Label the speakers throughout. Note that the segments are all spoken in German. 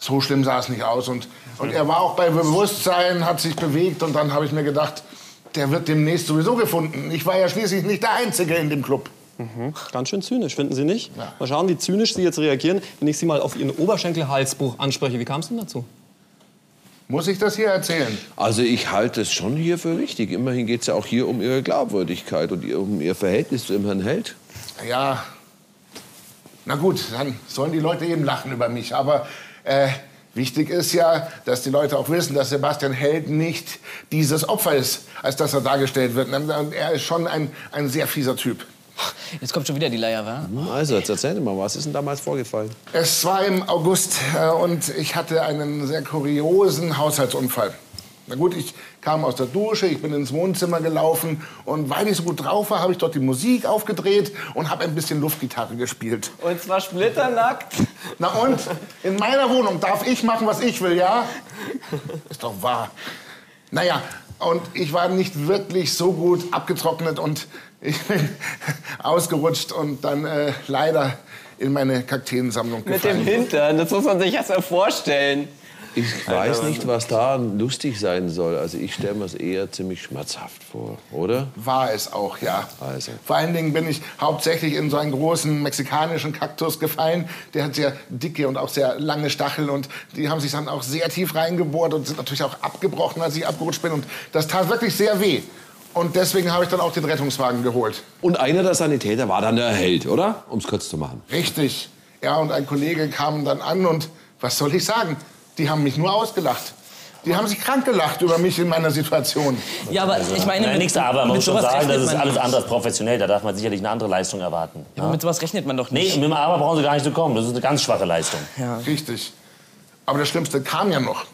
Speaker 1: so schlimm sah es nicht aus. Und, und er war auch bei Bewusstsein, hat sich bewegt. Und dann habe ich mir gedacht, der wird demnächst sowieso gefunden. Ich war ja schließlich nicht der Einzige in dem Club.
Speaker 2: Mhm. Ganz schön zynisch, finden Sie nicht? Ja. Mal schauen, wie zynisch Sie jetzt reagieren, wenn ich Sie mal auf Ihren Oberschenkelhalsbruch anspreche. Wie kam es denn dazu?
Speaker 1: Muss ich das hier erzählen?
Speaker 3: Also ich halte es schon hier für wichtig. Immerhin geht es ja auch hier um Ihre Glaubwürdigkeit und um Ihr Verhältnis zu dem Herrn Held.
Speaker 1: Ja, na gut, dann sollen die Leute eben lachen über mich. Aber äh, wichtig ist ja, dass die Leute auch wissen, dass Sebastian Held nicht dieses Opfer ist, als dass er dargestellt wird. Er ist schon ein, ein sehr fieser Typ.
Speaker 4: Jetzt kommt schon wieder die Leier, wa?
Speaker 3: Also, jetzt erzähl mal, was ist denn damals vorgefallen?
Speaker 1: Es war im August äh, und ich hatte einen sehr kuriosen Haushaltsunfall. Na gut, ich kam aus der Dusche, ich bin ins Wohnzimmer gelaufen und weil ich so gut drauf war, habe ich dort die Musik aufgedreht und habe ein bisschen Luftgitarre gespielt.
Speaker 4: Und zwar splitternackt?
Speaker 1: Na und? In meiner Wohnung darf ich machen, was ich will, ja? Ist doch wahr. Naja, und ich war nicht wirklich so gut abgetrocknet und ich bin ausgerutscht und dann äh, leider in meine Kakteensammlung gefallen.
Speaker 4: Mit dem Hintern, das muss man sich erst mal vorstellen.
Speaker 3: Ich weiß nicht, was da lustig sein soll. Also ich stelle mir es eher ziemlich schmerzhaft vor, oder?
Speaker 1: War es auch, ja. Also. Vor allen Dingen bin ich hauptsächlich in so einen großen mexikanischen Kaktus gefallen. Der hat sehr dicke und auch sehr lange Stacheln und die haben sich dann auch sehr tief reingebohrt und sind natürlich auch abgebrochen, als ich abgerutscht bin. Und das tat wirklich sehr weh. Und deswegen habe ich dann auch den Rettungswagen geholt.
Speaker 3: Und einer der Sanitäter war dann der Held, oder? Um es kurz zu machen.
Speaker 1: Richtig. Er und ein Kollege kamen dann an und was soll ich sagen? Die haben mich nur ausgelacht. Die haben sich krank gelacht über mich in meiner Situation.
Speaker 4: Ja, aber ich meine...
Speaker 5: Nein, nichts aber. Man muss schon sagen, das ist alles andere professionell. Da darf man sicherlich eine andere Leistung erwarten.
Speaker 4: Ja, ja? mit sowas rechnet man doch nicht.
Speaker 5: Nee, mit dem Aber brauchen Sie gar nicht zu kommen. Das ist eine ganz schwache Leistung.
Speaker 1: Ja. Richtig. Aber das Schlimmste kam ja noch.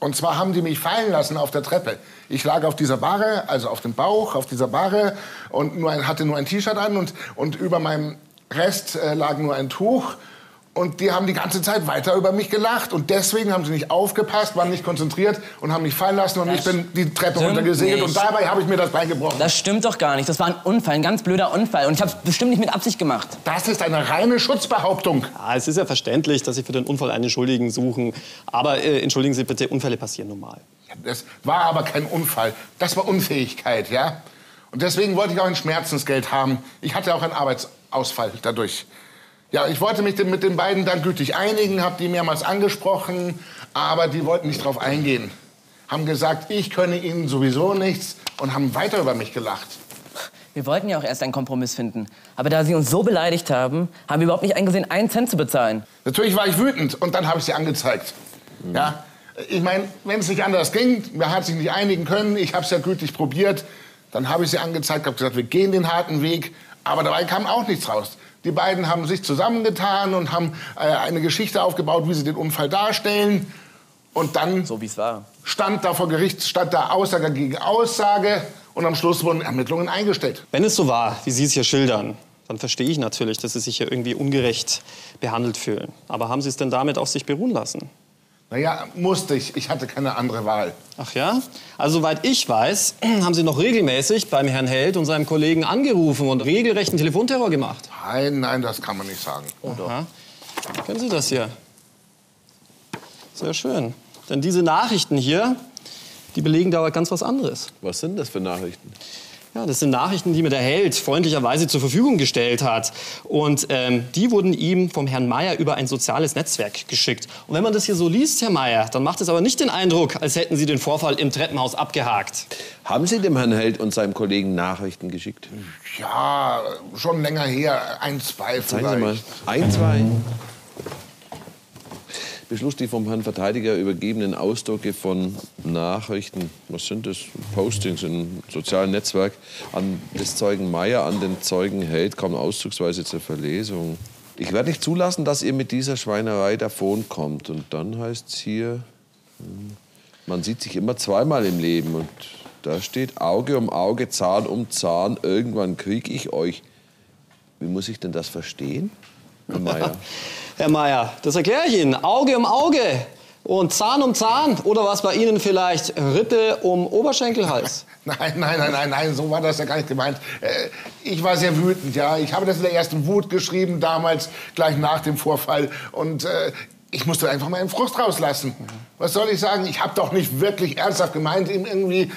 Speaker 1: Und zwar haben die mich fallen lassen auf der Treppe. Ich lag auf dieser Barre, also auf dem Bauch, auf dieser Barre und nur ein, hatte nur ein T-Shirt an und, und über meinem Rest äh, lag nur ein Tuch. Und die haben die ganze Zeit weiter über mich gelacht. Und deswegen haben sie nicht aufgepasst, waren nicht konzentriert und haben mich fallen lassen. Und das ich bin die Treppe runtergesegelt. Und dabei habe ich mir das Bein gebrochen.
Speaker 4: Das stimmt doch gar nicht. Das war ein Unfall, ein ganz blöder Unfall. Und ich habe es bestimmt nicht mit Absicht gemacht.
Speaker 1: Das ist eine reine Schutzbehauptung.
Speaker 2: Ja, es ist ja verständlich, dass Sie für den Unfall einen Schuldigen suchen. Aber äh, entschuldigen Sie bitte, Unfälle passieren normal.
Speaker 1: Ja, das war aber kein Unfall. Das war Unfähigkeit, ja? Und deswegen wollte ich auch ein Schmerzensgeld haben. Ich hatte auch einen Arbeitsausfall dadurch. Ja, ich wollte mich mit den beiden dann gütig einigen, habe die mehrmals angesprochen, aber die wollten nicht drauf eingehen. Haben gesagt, ich könne ihnen sowieso nichts und haben weiter über mich gelacht.
Speaker 4: Wir wollten ja auch erst einen Kompromiss finden. Aber da sie uns so beleidigt haben, haben wir überhaupt nicht eingesehen, einen Cent zu bezahlen.
Speaker 1: Natürlich war ich wütend und dann habe ich sie angezeigt. Mhm. Ja, ich meine, wenn es nicht anders ging, man hat sich nicht einigen können, ich habe es ja gütig probiert, dann habe ich sie angezeigt, habe gesagt, wir gehen den harten Weg. Aber dabei kam auch nichts raus. Die beiden haben sich zusammengetan und haben äh, eine Geschichte aufgebaut, wie sie den Unfall darstellen. Und dann
Speaker 4: so es war.
Speaker 1: stand da vor Gericht, stand da Aussage gegen Aussage und am Schluss wurden Ermittlungen eingestellt.
Speaker 2: Wenn es so war, wie Sie es hier schildern, dann verstehe ich natürlich, dass Sie sich hier irgendwie ungerecht behandelt fühlen. Aber haben Sie es denn damit auf sich beruhen lassen?
Speaker 1: Naja, musste ich. Ich hatte keine andere Wahl.
Speaker 2: Ach ja? Also, soweit ich weiß, haben Sie noch regelmäßig beim Herrn Held und seinem Kollegen angerufen und regelrechten Telefonterror gemacht.
Speaker 1: Nein, nein, das kann man nicht sagen.
Speaker 2: Oh, Aha. Kennen Sie das hier? Sehr schön. Denn diese Nachrichten hier, die belegen da ganz was anderes.
Speaker 3: Was sind das für Nachrichten?
Speaker 2: Ja, das sind Nachrichten, die mir der Held freundlicherweise zur Verfügung gestellt hat. Und ähm, die wurden ihm vom Herrn Meier über ein soziales Netzwerk geschickt. Und wenn man das hier so liest, Herr Meier, dann macht es aber nicht den Eindruck, als hätten Sie den Vorfall im Treppenhaus abgehakt.
Speaker 3: Haben Sie dem Herrn Held und seinem Kollegen Nachrichten geschickt?
Speaker 1: Ja, schon länger her. Ein, zwei vielleicht.
Speaker 3: Zeigen Sie mal. Ein, zwei beschluss die vom Herrn Verteidiger übergebenen Ausdrucke von Nachrichten, was sind das, Postings im sozialen Netzwerk, an des Zeugen Meier, an den Zeugen Held, kommen auszugsweise zur Verlesung. Ich werde nicht zulassen, dass ihr mit dieser Schweinerei davonkommt. Und dann heißt es hier, hm, man sieht sich immer zweimal im Leben. Und da steht Auge um Auge, Zahn um Zahn, irgendwann krieg ich euch. Wie muss ich denn das verstehen, Herr Meier?
Speaker 2: Herr Mayer, das erkläre ich Ihnen. Auge um Auge und Zahn um Zahn. Oder was bei Ihnen vielleicht Rippe um Oberschenkelhals?
Speaker 1: Nein, nein, nein, nein, nein, so war das ja gar nicht gemeint. Äh, ich war sehr wütend, ja. Ich habe das in der ersten Wut geschrieben, damals, gleich nach dem Vorfall. Und äh, ich musste einfach meinen Frust rauslassen. Was soll ich sagen? Ich habe doch nicht wirklich ernsthaft gemeint, ihm irgendwie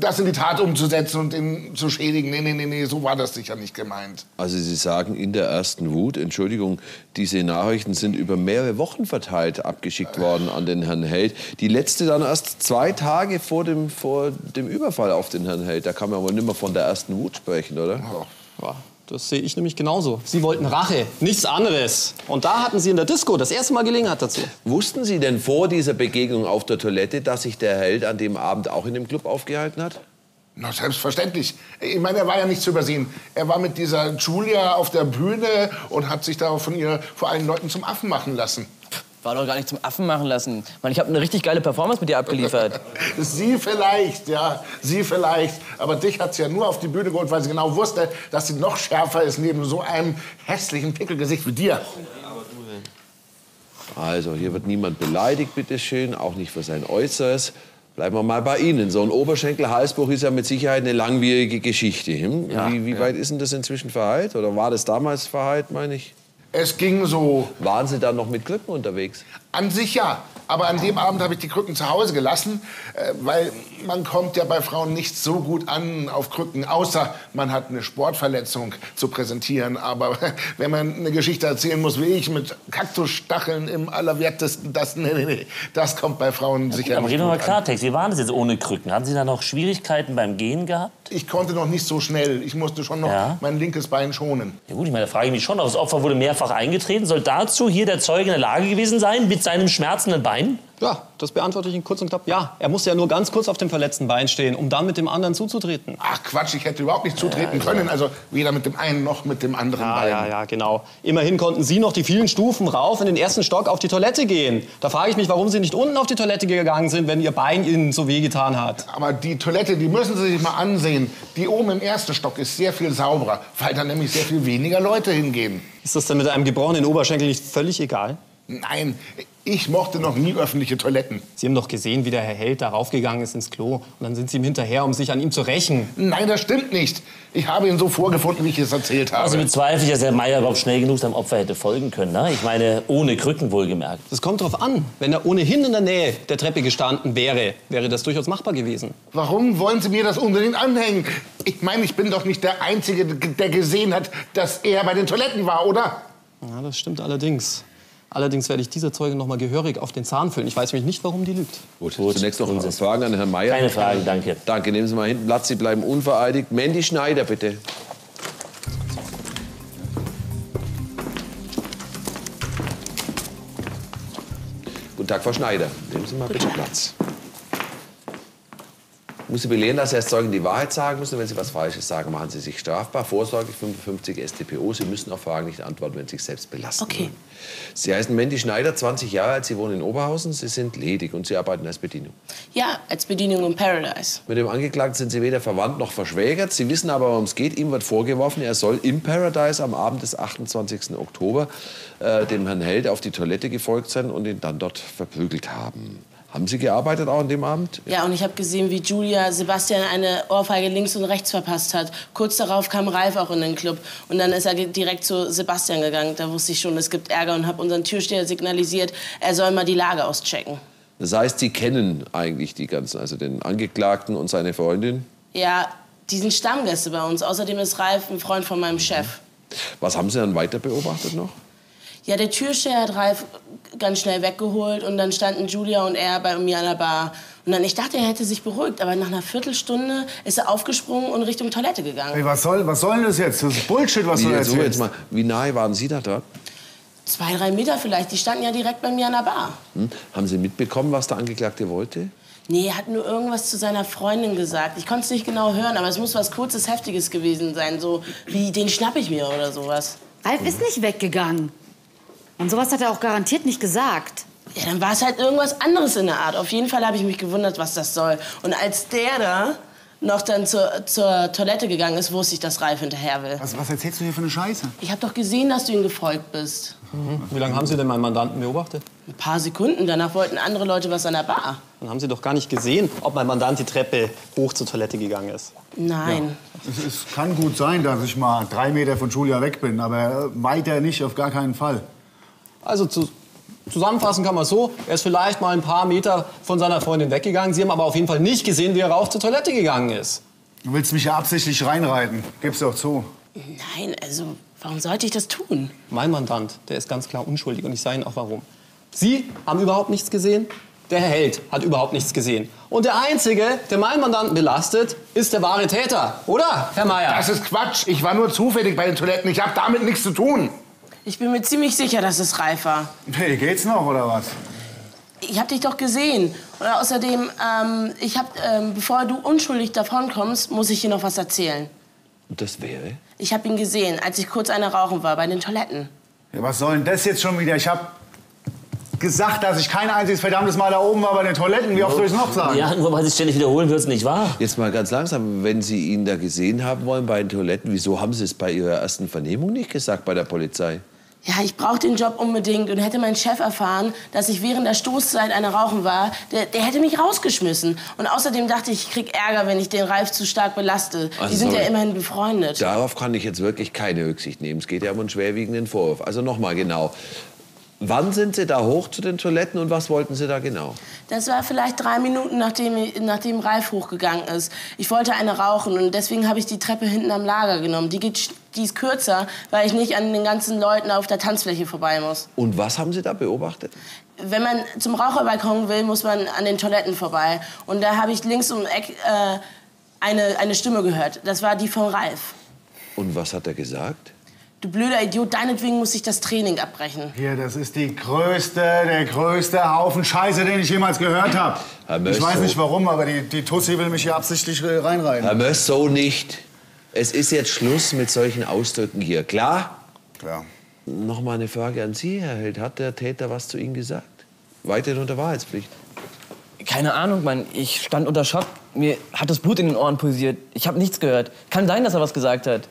Speaker 1: das in die Tat umzusetzen und ihn zu schädigen. Nee, nee, nee, nee, so war das sicher nicht gemeint.
Speaker 3: Also Sie sagen in der ersten Wut, Entschuldigung, diese Nachrichten sind über mehrere Wochen verteilt abgeschickt worden an den Herrn Held. Die letzte dann erst zwei Tage vor dem, vor dem Überfall auf den Herrn Held. Da kann man aber nicht mehr von der ersten Wut sprechen, oder?
Speaker 2: Ja, das sehe ich nämlich genauso. Sie wollten Rache, nichts anderes. Und da hatten Sie in der Disco das erste Mal Gelegenheit dazu.
Speaker 3: Wussten Sie denn vor dieser Begegnung auf der Toilette, dass sich der Held an dem Abend auch in dem Club aufgehalten hat?
Speaker 1: Na, selbstverständlich. Ich meine, er war ja nicht zu übersehen. Er war mit dieser Julia auf der Bühne und hat sich da von ihr vor allen Leuten zum Affen machen lassen.
Speaker 4: War doch gar nicht zum Affen machen lassen. Mann, ich habe eine richtig geile Performance mit dir abgeliefert.
Speaker 1: Sie vielleicht, ja, sie vielleicht. Aber dich hat sie ja nur auf die Bühne geholt, weil sie genau wusste, dass sie noch schärfer ist neben so einem hässlichen Pickelgesicht wie dir.
Speaker 3: Also, hier wird niemand beleidigt, bitteschön, auch nicht für sein Äußeres. Bleiben wir mal bei Ihnen. So ein Oberschenkel-Halsbruch ist ja mit Sicherheit eine langwierige Geschichte. Hm?
Speaker 4: Ja,
Speaker 3: wie wie weit ist denn das inzwischen verheilt? Oder war das damals verheilt, meine ich?
Speaker 1: Es ging so.
Speaker 3: Waren Sie dann noch mit Krücken unterwegs?
Speaker 1: An sich ja. Aber an dem Abend habe ich die Krücken zu Hause gelassen, äh, weil man kommt ja bei Frauen nicht so gut an auf Krücken, außer man hat eine Sportverletzung zu präsentieren. Aber wenn man eine Geschichte erzählen muss, wie ich, mit Kaktusstacheln im Allerwertesten, das, nee, nee, nee, das kommt bei Frauen sicher
Speaker 5: Aber
Speaker 1: nicht
Speaker 5: reden wir mal
Speaker 1: gut.
Speaker 5: Klartext. Wie waren das jetzt ohne Krücken? Hatten Sie da noch Schwierigkeiten beim Gehen gehabt?
Speaker 1: Ich konnte noch nicht so schnell. Ich musste schon noch
Speaker 5: Ja.
Speaker 1: mein linkes Bein schonen.
Speaker 5: Ja gut, ich meine, da frage ich mich schon. Das Opfer wurde mehrfach eingetreten. Soll dazu hier der Zeuge in der Lage gewesen sein, mit seinem schmerzenden Bein?
Speaker 2: Ja, das beantworte ich Ihnen kurz und knapp. Ja, er musste ja nur ganz kurz auf dem verletzten Bein stehen, um dann mit dem anderen zuzutreten.
Speaker 1: Ach Quatsch, ich hätte überhaupt nicht zutreten können. Also weder mit dem einen noch mit dem anderen
Speaker 2: Ja,
Speaker 1: Bein.
Speaker 2: ja, ja, genau. Immerhin konnten Sie noch die vielen Stufen rauf in den ersten Stock auf die Toilette gehen. Da frage ich mich, warum Sie nicht unten auf die Toilette gegangen sind, wenn Ihr Bein Ihnen so wehgetan hat.
Speaker 1: Aber die Toilette, die müssen Sie sich mal ansehen. Die oben im ersten Stock ist sehr viel sauberer, weil da nämlich sehr viel weniger Leute hingehen.
Speaker 2: Ist das denn mit einem gebrochenen Oberschenkel nicht völlig egal?
Speaker 1: Nein, ich mochte noch nie öffentliche Toiletten.
Speaker 2: Sie haben doch gesehen, wie der Herr Held da raufgegangen ist ins Klo. Und dann sind Sie ihm hinterher, um sich an ihm zu rächen.
Speaker 1: Nein, das stimmt nicht. Ich habe ihn so vorgefunden, wie ich es erzählt habe.
Speaker 5: Also bezweifle ich, dass Herr Meier überhaupt schnell genug seinem Opfer hätte folgen können. Ne? Ich meine, ohne Krücken wohlgemerkt.
Speaker 2: Das kommt drauf an. Wenn er ohnehin in der Nähe der Treppe gestanden wäre, wäre das durchaus machbar gewesen.
Speaker 1: Warum wollen Sie mir das unbedingt anhängen? Ich meine, ich bin doch nicht der Einzige, der gesehen hat, dass er bei den Toiletten war, oder?
Speaker 2: Ja, das stimmt allerdings. Allerdings werde ich dieser Zeuge noch mal gehörig auf den Zahn füllen. Ich weiß nämlich nicht, warum die lügt.
Speaker 3: Gut, zunächst noch Fragen an Herrn Mayer.
Speaker 5: Keine Fragen, danke.
Speaker 3: Danke, nehmen Sie mal hinten Platz, Sie bleiben unvereidigt. Mandy Schneider, bitte. Guten Tag, Frau Schneider. Nehmen Sie mal bitte Platz. Ich muss Sie belehren, dass Sie als Zeugen die Wahrheit sagen müssen. Wenn Sie was Falsches sagen, machen Sie sich strafbar. Vorsorglich 55 StPO. Sie müssen auf Fragen nicht antworten, wenn Sie sich selbst belasten.
Speaker 6: Okay.
Speaker 3: Sie heißen Mandy Schneider, 20 Jahre alt. Sie wohnen in Oberhausen. Sie sind ledig und Sie arbeiten als Bedienung.
Speaker 6: Ja, als Bedienung im Paradise.
Speaker 3: Mit dem Angeklagten sind sie weder verwandt noch verschwägert. Sie wissen aber, worum es geht. Ihm wird vorgeworfen, er soll im Paradise am Abend des 28. Oktober äh, dem Herrn Held auf die Toilette gefolgt sein und ihn dann dort verprügelt haben. Haben Sie gearbeitet auch an dem Abend?
Speaker 6: Ja, und ich habe gesehen, wie Julia Sebastian eine Ohrfeige links und rechts verpasst hat. Kurz darauf kam Ralf auch in den Club. Und dann ist er direkt zu Sebastian gegangen. Da wusste ich schon, es gibt Ärger und habe unseren Türsteher signalisiert, er soll mal die Lage auschecken.
Speaker 3: Das heißt, Sie kennen eigentlich die ganzen, also den Angeklagten und seine Freundin.
Speaker 6: Ja, die sind Stammgäste bei uns. Außerdem ist Ralf ein Freund von meinem Chef.
Speaker 3: Was haben Sie dann weiter beobachtet noch?
Speaker 6: Ja, der Türsteher hat Ralf ganz schnell weggeholt und dann standen Julia und er bei mir an der Bar. Und dann, ich dachte, er hätte sich beruhigt, aber nach einer Viertelstunde ist er aufgesprungen und Richtung Toilette gegangen.
Speaker 7: Ey, was soll, was soll denn das jetzt? Das ist Bullshit, was
Speaker 3: Wie,
Speaker 7: du
Speaker 3: jetzt, so, jetzt mal, wie nahe waren Sie da dort?
Speaker 6: Zwei, drei Meter vielleicht, die standen ja direkt bei mir an der Bar.
Speaker 3: Hm? Haben Sie mitbekommen, was der Angeklagte wollte?
Speaker 6: Nee, er hat nur irgendwas zu seiner Freundin gesagt. Ich konnte es nicht genau hören, aber es muss was Kurzes, Heftiges gewesen sein. So wie, den schnapp ich mir oder sowas.
Speaker 8: Ralf ist nicht weggegangen. Und sowas hat er auch garantiert nicht gesagt.
Speaker 6: Ja, dann war es halt irgendwas anderes in der Art. Auf jeden Fall habe ich mich gewundert, was das soll. Und als der da noch dann zur, zur Toilette gegangen ist, wusste ich, dass Ralf hinterher will.
Speaker 7: Was, was erzählst du hier für eine Scheiße?
Speaker 6: Ich habe doch gesehen, dass du ihm gefolgt bist.
Speaker 2: Wie lange haben Sie denn meinen Mandanten beobachtet?
Speaker 6: Ein paar Sekunden. Danach wollten andere Leute was an der Bar.
Speaker 2: Dann haben Sie doch gar nicht gesehen, ob mein Mandant die Treppe hoch zur Toilette gegangen ist.
Speaker 6: Nein.
Speaker 7: Es, es kann gut sein, dass ich mal drei Meter von Julia weg bin, aber weiter nicht, auf gar keinen Fall.
Speaker 2: Also zu Zusammenfassen kann man so, er ist vielleicht mal ein paar Meter von seiner Freundin weggegangen. Sie haben aber auf jeden Fall nicht gesehen, wie er rauf zur Toilette gegangen ist.
Speaker 7: Du willst mich ja absichtlich reinreiten. Gib's doch zu.
Speaker 6: Nein, also warum sollte ich das tun?
Speaker 2: Mein Mandant, der ist ganz klar unschuldig und ich sage Ihnen auch warum. Sie haben überhaupt nichts gesehen, der Herr Held hat überhaupt nichts gesehen. Und der Einzige, der meinen Mandanten belastet, ist der wahre Täter. Oder, Herr Meier?
Speaker 1: Das ist Quatsch. Ich war nur zufällig bei den Toiletten. Ich habe damit nichts zu tun.
Speaker 6: Ich bin mir ziemlich sicher, dass es Ralf war.
Speaker 7: Hey, geht's noch oder was?
Speaker 6: Ich habe dich doch gesehen. Und außerdem, ähm, ich hab, ähm, bevor du unschuldig davonkommst, muss ich dir noch was erzählen.
Speaker 3: Und das wäre?
Speaker 6: Ich habe ihn gesehen, als ich kurz eine rauchen war bei den Toiletten.
Speaker 7: Ja, was soll denn das jetzt schon wieder? Ich hab gesagt, dass ich kein einziges verdammtes Mal da oben war bei den Toiletten. Wie oft soll ich noch sagen?
Speaker 5: Ja, nur weil Sie es ständig wiederholen, wird es nicht wahr.
Speaker 3: Jetzt mal ganz langsam, wenn Sie ihn da gesehen haben wollen bei den Toiletten, wieso haben Sie es bei Ihrer ersten Vernehmung nicht gesagt bei der Polizei?
Speaker 6: Ja, ich brauche den Job unbedingt und hätte mein Chef erfahren, dass ich während der Stoßzeit eine Rauchen war, der, der hätte mich rausgeschmissen. Und außerdem dachte ich, ich krieg Ärger, wenn ich den Ralf zu stark belaste.
Speaker 3: Also
Speaker 6: Die sind
Speaker 3: sorry.
Speaker 6: ja immerhin befreundet.
Speaker 3: Darauf kann ich jetzt wirklich keine Rücksicht nehmen. Es geht ja um einen schwerwiegenden Vorwurf. Also nochmal genau. Wann sind Sie da hoch zu den Toiletten und was wollten Sie da genau?
Speaker 6: Das war vielleicht drei Minuten, nachdem, nachdem Ralf hochgegangen ist. Ich wollte eine rauchen und deswegen habe ich die Treppe hinten am Lager genommen. Die, geht, die ist kürzer, weil ich nicht an den ganzen Leuten auf der Tanzfläche vorbei muss.
Speaker 3: Und was haben Sie da beobachtet?
Speaker 6: Wenn man zum Raucherbalkon will, muss man an den Toiletten vorbei. Und da habe ich links um Eck äh, eine, eine Stimme gehört. Das war die von Ralf.
Speaker 3: Und was hat er gesagt?
Speaker 6: Du blöder Idiot, deinetwegen muss ich das Training abbrechen.
Speaker 7: Hier, das ist die größte, der größte Haufen Scheiße, den ich jemals gehört habe. Ich weiß nicht warum, aber die, die Tussi will mich hier absichtlich reinreiten.
Speaker 3: Herr Möss, so nicht. Es ist jetzt Schluss mit solchen Ausdrücken hier. Klar?
Speaker 7: Klar.
Speaker 3: Noch mal eine Frage an Sie, Herr Held. Hat der Täter was zu Ihnen gesagt? Weiterhin unter Wahrheitspflicht.
Speaker 4: Keine Ahnung, Mann. Ich stand unter Schock. Mir hat das Blut in den Ohren pulsiert. Ich habe nichts gehört. Kann sein, dass er was gesagt hat.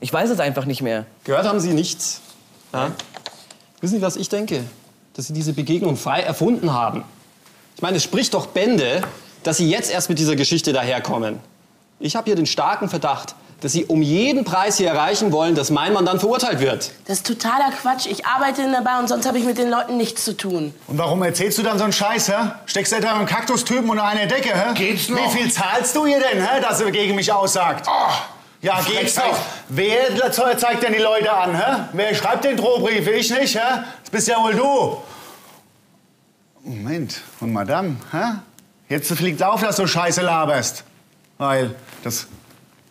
Speaker 4: Ich weiß es einfach nicht mehr.
Speaker 2: Gehört haben Sie nichts. Ja? Wissen Sie, was ich denke? Dass Sie diese Begegnung frei erfunden haben. Ich meine, es spricht doch Bände, dass Sie jetzt erst mit dieser Geschichte daherkommen. Ich habe hier den starken Verdacht, dass Sie um jeden Preis hier erreichen wollen, dass mein Mann dann verurteilt wird.
Speaker 6: Das ist totaler Quatsch. Ich arbeite in der Bar und sonst habe ich mit den Leuten nichts zu tun.
Speaker 7: Und warum erzählst du dann so einen Scheiß, hä? Steckst du etwa einen Kaktustypen unter einer Decke, hä?
Speaker 1: Geht's noch?
Speaker 7: Wie viel zahlst du ihr denn, hä, dass er gegen mich aussagt? Ja, geht's noch. Wer zeigt denn die Leute an, hä? Wer schreibt den Drohbriefe? Ich nicht, hä? Das bist ja wohl du. Moment, und Madame, hä? Jetzt fliegt auf, dass du Scheiße laberst. Weil das,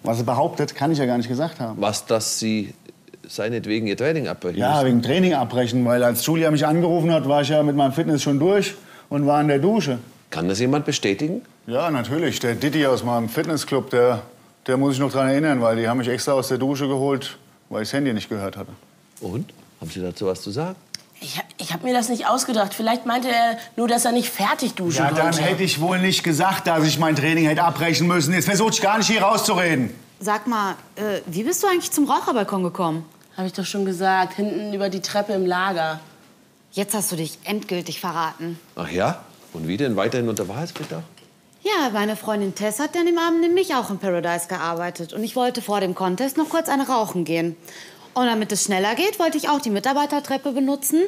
Speaker 7: was er behauptet, kann ich ja gar nicht gesagt haben.
Speaker 3: Was, dass Sie seinetwegen Ihr Training abbrechen
Speaker 7: Ja,
Speaker 3: müssen?
Speaker 7: wegen Training abbrechen, weil als Julia mich angerufen hat, war ich ja mit meinem Fitness schon durch und war in der Dusche.
Speaker 3: Kann das jemand bestätigen?
Speaker 7: Ja, natürlich. Der Didi aus meinem Fitnessclub, der, der muss ich noch dran erinnern, weil die haben mich extra aus der Dusche geholt, weil ich das Handy nicht gehört hatte.
Speaker 3: Und? Haben Sie dazu was zu sagen?
Speaker 6: Ich, ich habe mir das nicht ausgedacht. Vielleicht meinte er nur, dass er nicht fertig duschen
Speaker 7: Ja, dann
Speaker 6: konnte.
Speaker 7: hätte ich wohl nicht gesagt, dass ich mein Training hätte abbrechen müssen. Jetzt versuche ich gar nicht hier rauszureden.
Speaker 8: Sag mal, äh, wie bist du eigentlich zum Raucherbalkon gekommen?
Speaker 6: Habe ich doch schon gesagt. Hinten über die Treppe im Lager.
Speaker 8: Jetzt hast du dich endgültig verraten.
Speaker 3: Ach ja? Und wie denn? Weiterhin unter Wahrheitspflicht auch?
Speaker 8: Ja, meine Freundin Tess hat an dem Abend nämlich auch in Paradise gearbeitet. Und ich wollte vor dem Contest noch kurz eine rauchen gehen. Und damit es schneller geht, wollte ich auch die Mitarbeitertreppe benutzen,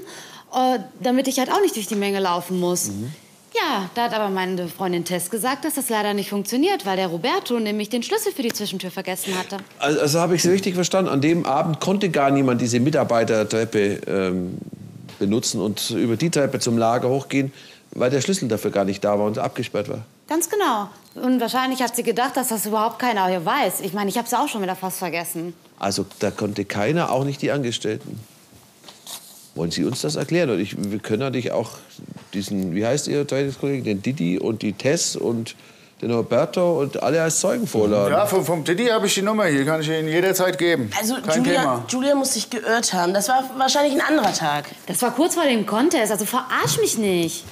Speaker 8: äh, damit ich halt auch nicht durch die Menge laufen muss. Ja, da hat aber meine Freundin Tess gesagt, dass das leider nicht funktioniert, weil der Roberto nämlich den Schlüssel für die Zwischentür vergessen hatte.
Speaker 3: Also, also habe ich es richtig verstanden. An dem Abend konnte gar niemand diese Mitarbeitertreppe ähm, benutzen und über die Treppe zum Lager hochgehen, weil der Schlüssel dafür gar nicht da war und abgesperrt war.
Speaker 8: Ganz genau. Und wahrscheinlich hat sie gedacht, dass das überhaupt keiner hier weiß. Ich meine, ich habe es auch schon wieder fast vergessen.
Speaker 3: Also da konnte keiner, auch nicht die Angestellten. Wollen Sie uns das erklären? Und ich, wir können natürlich auch diesen, wie heißt Ihr Trainingskollege, den Didi und die Tess und den Roberto und alle als Zeugen vorladen.
Speaker 7: Ja, vom, vom Didi habe ich die Nummer hier. Kann ich Ihnen jederzeit geben.
Speaker 6: Also
Speaker 7: Kein
Speaker 6: Julia,
Speaker 7: Thema.
Speaker 6: Julia muss sich geirrt haben. Das war wahrscheinlich ein anderer Tag.
Speaker 8: Das war kurz vor dem Contest, also verarsch mich nicht.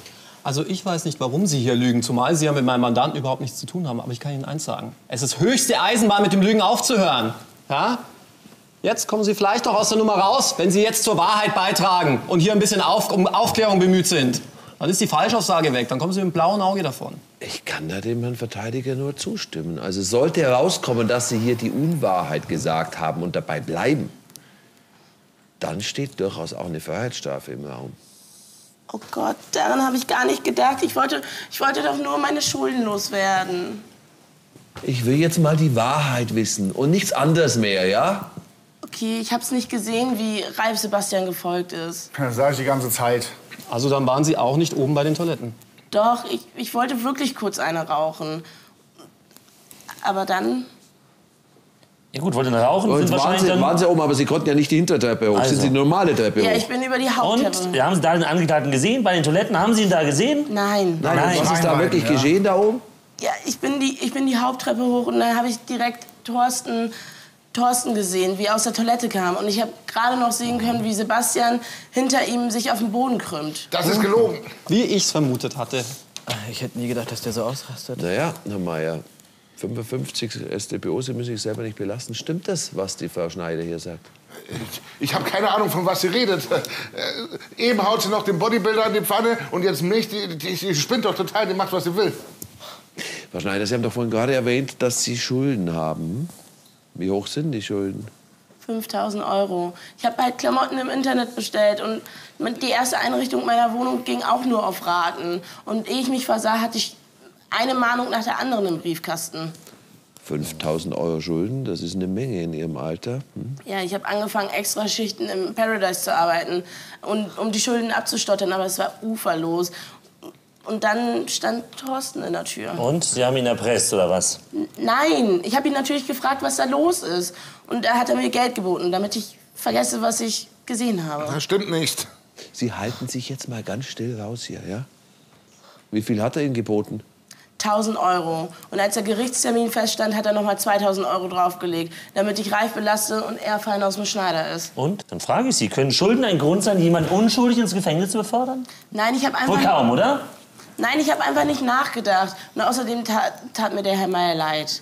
Speaker 2: Also ich weiß nicht, warum Sie hier lügen, zumal Sie ja mit meinem Mandanten überhaupt nichts zu tun haben. Aber ich kann Ihnen eins sagen. Es ist höchste Eisenbahn, mit dem Lügen aufzuhören. Ja? Jetzt kommen Sie vielleicht noch aus der Nummer raus, wenn Sie jetzt zur Wahrheit beitragen und hier ein bisschen auf, um Aufklärung bemüht sind. Dann ist die Falschaussage weg, dann kommen Sie mit dem blauen Auge davon.
Speaker 3: Ich kann da dem Herrn Verteidiger nur zustimmen. Also sollte herauskommen, dass Sie hier die Unwahrheit gesagt haben und dabei bleiben, dann steht durchaus auch eine Freiheitsstrafe im Raum.
Speaker 6: Oh Gott, daran habe ich gar nicht gedacht. Ich wollte, ich wollte doch nur meine Schulden loswerden.
Speaker 3: Ich will jetzt mal die Wahrheit wissen und nichts anderes mehr, ja?
Speaker 6: Okay, ich habe es nicht gesehen, wie Ralf Sebastian gefolgt ist.
Speaker 7: Das sage ich die ganze Zeit.
Speaker 2: Also dann waren Sie auch nicht oben bei den Toiletten.
Speaker 6: Doch, ich, ich wollte wirklich kurz eine rauchen. Aber dann
Speaker 5: Ja gut, wollte rauchen,
Speaker 3: Und
Speaker 5: sind
Speaker 3: waren,
Speaker 5: wahrscheinlich
Speaker 3: Sie,
Speaker 5: dann...
Speaker 3: waren Sie oben, aber Sie konnten ja nicht die Hintertreppe hoch.
Speaker 5: Also.
Speaker 3: Sind Sie die normale Treppe
Speaker 6: Ja,
Speaker 3: hoch?
Speaker 6: ich bin über die Haupttreppe.
Speaker 5: Und? Ja, haben Sie da den Angeklagten gesehen? Bei den Toiletten? Haben Sie ihn da gesehen?
Speaker 6: Nein.
Speaker 3: Nein,
Speaker 5: Nein.
Speaker 3: was ist da wirklich
Speaker 7: ja.
Speaker 3: geschehen da oben?
Speaker 6: Ja, ich bin die, ich bin die Haupttreppe hoch und dann habe ich direkt Thorsten, Thorsten gesehen, wie er aus der Toilette kam. Und ich habe gerade noch sehen können, wie Sebastian hinter ihm sich auf den Boden krümmt.
Speaker 1: Das ist gelogen.
Speaker 2: Wie ich es vermutet hatte.
Speaker 4: Ich hätte nie gedacht, dass der so ausrastet.
Speaker 3: Naja, Herr Mayer, 55 StPO, Sie müssen sich selber nicht belasten. Stimmt das, was die Frau Schneider hier sagt?
Speaker 1: Ich habe keine Ahnung, von was sie redet. Äh, eben haut sie noch den Bodybuilder in die Pfanne und jetzt mich, die, die, die spinnt doch total, die macht, was sie will.
Speaker 3: Frau Schneider, Sie haben doch vorhin gerade erwähnt, dass Sie Schulden haben. Wie hoch sind die Schulden?
Speaker 6: 5000 Euro. Ich habe halt Klamotten im Internet bestellt und die erste Einrichtung meiner Wohnung ging auch nur auf Raten. Und ehe ich mich versah, hatte ich eine Mahnung nach der anderen im Briefkasten.
Speaker 3: 5000 Euro Schulden, das ist eine Menge in Ihrem Alter. Hm?
Speaker 6: Ja, ich habe angefangen, extra Schichten im Paradise zu arbeiten, und, um die Schulden abzustottern, aber es war uferlos. Und dann stand Thorsten in der Tür.
Speaker 5: Und? Sie haben ihn erpresst, oder was?
Speaker 6: Nein, ich habe ihn natürlich gefragt, was da los ist. Und da hat er mir Geld geboten, damit ich vergesse, was ich gesehen habe.
Speaker 1: Das stimmt nicht.
Speaker 3: Sie halten sich jetzt mal ganz still raus hier, ja? Wie viel hat er Ihnen geboten?
Speaker 6: 1000 Euro. Und als der Gerichtstermin feststand, hat er noch mal 2000 Euro draufgelegt, damit ich reif belaste und er fein aus dem Schneider ist.
Speaker 5: Und? Dann frage ich Sie, können Schulden ein Grund sein, jemanden unschuldig ins Gefängnis zu befördern?
Speaker 6: Nein, ich habe
Speaker 5: Wohl
Speaker 6: einfach,
Speaker 5: kaum, oder?
Speaker 6: nein, ich habe einfach nicht nachgedacht. Und außerdem tat, tat mir der Herr Meier leid.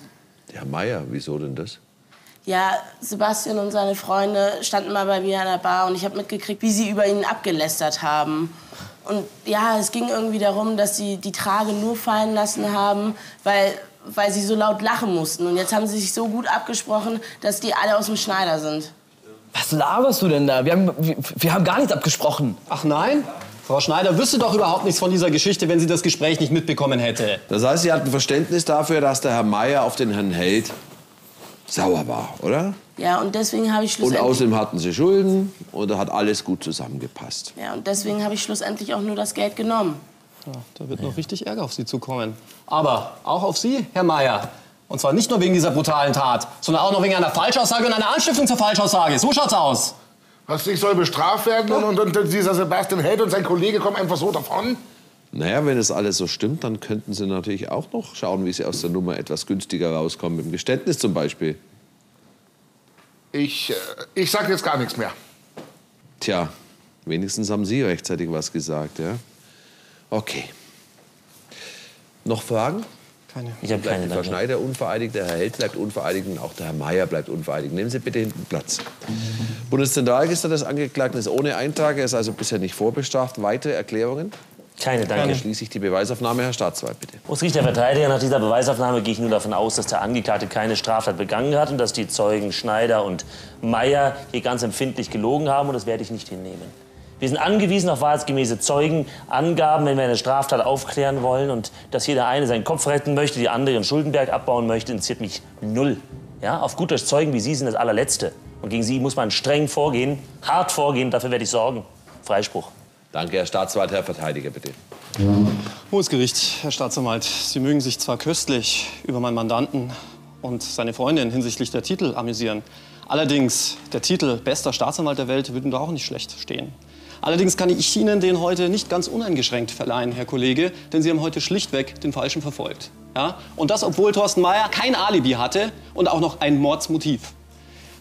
Speaker 3: Herr Meier, wieso denn das?
Speaker 6: Ja, Sebastian und seine Freunde standen mal bei mir an der Bar und ich habe mitgekriegt, wie sie über ihn abgelästert haben. Und ja, es ging irgendwie darum, dass sie die Trage nur fallen lassen haben, weil, weil sie so laut lachen mussten. Und jetzt haben sie sich so gut abgesprochen, dass die alle aus dem Schneider sind.
Speaker 4: Was laberst du denn da? Wir haben, wir, wir haben gar nichts abgesprochen.
Speaker 2: Ach nein? Frau Schneider wüsste doch überhaupt nichts von dieser Geschichte, wenn sie das Gespräch nicht mitbekommen hätte.
Speaker 3: Das heißt, Sie hatten Verständnis dafür, dass der Herr Meier auf den Herrn Held sauer war, oder?
Speaker 6: Ja, und deswegen habe ich
Speaker 3: Und
Speaker 6: schlussendlich...
Speaker 3: außerdem hatten Sie Schulden und da hat alles gut zusammengepasst.
Speaker 6: Ja, und deswegen habe ich schlussendlich auch nur das Geld genommen.
Speaker 2: Ja, da wird noch richtig Ärger auf Sie zukommen. Aber auch auf Sie, Herr Meier. Und zwar nicht nur wegen dieser brutalen Tat, sondern auch noch wegen einer Falschaussage und einer Anstiftung zur Falschaussage. So schaut's aus.
Speaker 1: Was, ich soll bestraft werden und, und, und dieser Sebastian Held und sein Kollege kommen einfach so davon?
Speaker 3: Naja, wenn es alles so stimmt, dann könnten Sie natürlich auch noch schauen, wie Sie aus der Nummer etwas günstiger rauskommen. Im Geständnis zum Beispiel.
Speaker 1: Ich, äh, ich sag jetzt gar nichts mehr.
Speaker 3: Tja, wenigstens haben Sie rechtzeitig was gesagt, ja? Okay. Noch Fragen?
Speaker 2: Keine.
Speaker 5: Ich habe keine
Speaker 3: Frau
Speaker 5: Danke.
Speaker 3: Schneider unvereidigt, der Herr Held bleibt unvereidigt und auch der Herr Meier bleibt unvereidigt. Nehmen Sie bitte hinten Platz. Bundeszentralregister des Angeklagten ist ohne Eintrag, er ist also bisher nicht vorbestraft. Weitere Erklärungen?
Speaker 5: Keine
Speaker 3: Dann
Speaker 5: Danke.
Speaker 3: schließe ich die Beweisaufnahme, Herr Staatsanwalt, bitte.
Speaker 5: Ausrichter Verteidiger, nach dieser Beweisaufnahme gehe ich nur davon aus, dass der Angeklagte keine Straftat begangen hat und dass die Zeugen Schneider und Meier hier ganz empfindlich gelogen haben und das werde ich nicht hinnehmen. Wir sind angewiesen auf wahrheitsgemäße Zeugenangaben, wenn wir eine Straftat aufklären wollen und dass jeder eine seinen Kopf retten möchte, die andere ihren Schuldenberg abbauen möchte, interessiert mich null. Ja, auf gut Deutsch Zeugen wie Sie sind das allerletzte und gegen Sie muss man streng vorgehen, hart vorgehen, dafür werde ich sorgen. Freispruch.
Speaker 3: Danke, Herr Staatsanwalt, Herr Verteidiger, bitte.
Speaker 2: Hohes Gericht, Herr Staatsanwalt. Sie mögen sich zwar köstlich über meinen Mandanten und seine Freundin hinsichtlich der Titel amüsieren. Allerdings, der Titel Bester Staatsanwalt der Welt würde doch auch nicht schlecht stehen. Allerdings kann ich Ihnen den heute nicht ganz uneingeschränkt verleihen, Herr Kollege, denn Sie haben heute schlichtweg den Falschen verfolgt. Ja? Und das, obwohl Thorsten Mayer kein Alibi hatte und auch noch ein Mordsmotiv.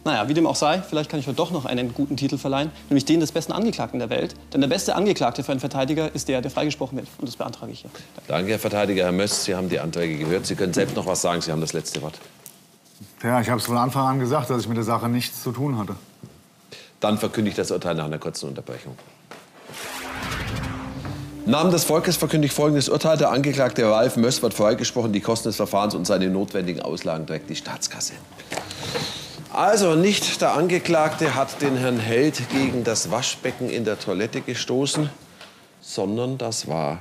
Speaker 2: Naja, wie dem auch sei, vielleicht kann ich heute doch noch einen guten Titel verleihen, nämlich den des besten Angeklagten der Welt. Denn der beste Angeklagte für einen Verteidiger ist der, der freigesprochen wird. Und das beantrage ich hier.
Speaker 3: Danke, Herr Verteidiger. Herr Möss, Sie haben die Anträge gehört. Sie können selbst noch was sagen. Sie haben das letzte Wort.
Speaker 7: Ja, ich habe es von Anfang an gesagt, dass ich mit der Sache nichts zu tun hatte.
Speaker 3: Dann verkündige ich das Urteil nach einer kurzen Unterbrechung. Im Namen des Volkes verkündigt folgendes Urteil. Der Angeklagte Ralf Möss wird freigesprochen. Die Kosten des Verfahrens und seine notwendigen Auslagen trägt die Staatskasse. Also nicht der Angeklagte hat den Herrn Held gegen das Waschbecken in der Toilette gestoßen, sondern das war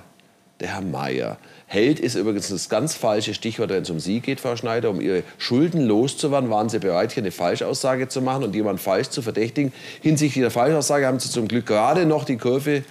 Speaker 3: der Herr Meier. Held ist übrigens das ganz falsche Stichwort, wenn es um Sie geht, Frau Schneider. Um Ihre Schulden loszuwerden, waren Sie bereit, hier eine Falschaussage zu machen und jemanden falsch zu verdächtigen. Hinsichtlich der Falschaussage haben Sie zum Glück gerade noch die Kurve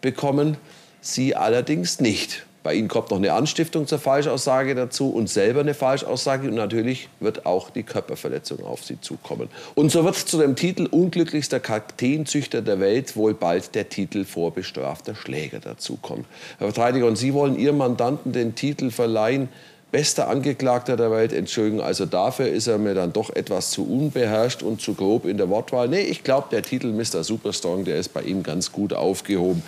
Speaker 3: bekommen, Sie allerdings nicht. Bei Ihnen kommt noch eine Anstiftung zur Falschaussage dazu und selber eine Falschaussage. Und natürlich wird auch die Körperverletzung auf Sie zukommen. Und so wird zu dem Titel unglücklichster Kaktenzüchter der Welt wohl bald der Titel vorbestrafter Schläger dazukommen. Herr Verteidiger, und Sie wollen Ihrem Mandanten den Titel verleihen, bester Angeklagter der Welt. Entschuldigen, also dafür ist er mir dann doch etwas zu unbeherrscht und zu grob in der Wortwahl. Nee, ich glaube, der Titel Mr. Superstrong, der ist bei ihm ganz gut aufgehoben.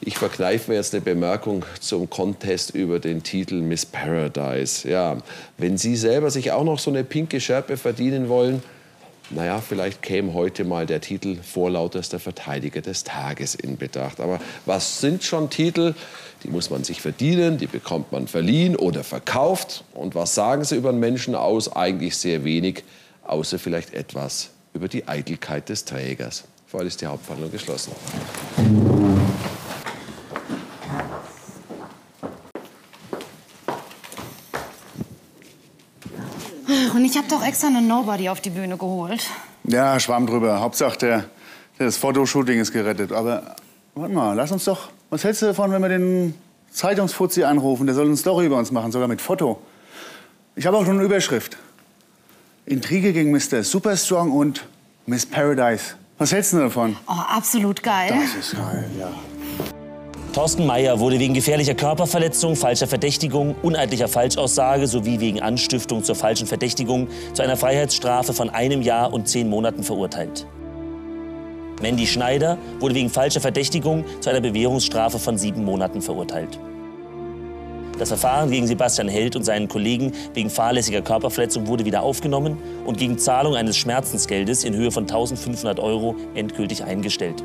Speaker 3: Ich verkneife mir jetzt eine Bemerkung zum Contest über den Titel Miss Paradise. Ja, wenn Sie selber sich auch noch so eine pinke Schärpe verdienen wollen, naja, vielleicht käme heute mal der Titel vorlauterster Verteidiger des Tages in Betracht. Aber was sind schon Titel? Die muss man sich verdienen, die bekommt man verliehen oder verkauft. Und was sagen sie über einen Menschen aus? Eigentlich sehr wenig, außer vielleicht etwas über die Eitelkeit des Trägers. Vor allem ist die Hauptverhandlung geschlossen.
Speaker 8: Ich habe doch extra einen Nobody auf die Bühne geholt.
Speaker 7: Ja, Schwamm drüber. Hauptsache, der, das Fotoshooting ist gerettet. Aber warte mal, lass uns doch. Was hältst du davon, wenn wir den Zeitungsfuzzi anrufen? Der soll eine Story über uns machen, sogar mit Foto. Ich habe auch schon eine Überschrift. Intrige gegen Mr. Superstrong und Miss Paradise. Was hältst du davon?
Speaker 8: Oh, absolut geil.
Speaker 7: Das ist geil, ja.
Speaker 5: Thorsten Mayer wurde wegen gefährlicher Körperverletzung, falscher Verdächtigung, uneidlicher Falschaussage sowie wegen Anstiftung zur falschen Verdächtigung zu einer Freiheitsstrafe von einem Jahr und zehn Monaten verurteilt. Mandy Schneider wurde wegen falscher Verdächtigung zu einer Bewährungsstrafe von sieben Monaten verurteilt. Das Verfahren gegen Sebastian Held und seinen Kollegen wegen fahrlässiger Körperverletzung wurde wieder aufgenommen und gegen Zahlung eines Schmerzensgeldes in Höhe von 1500 Euro endgültig eingestellt.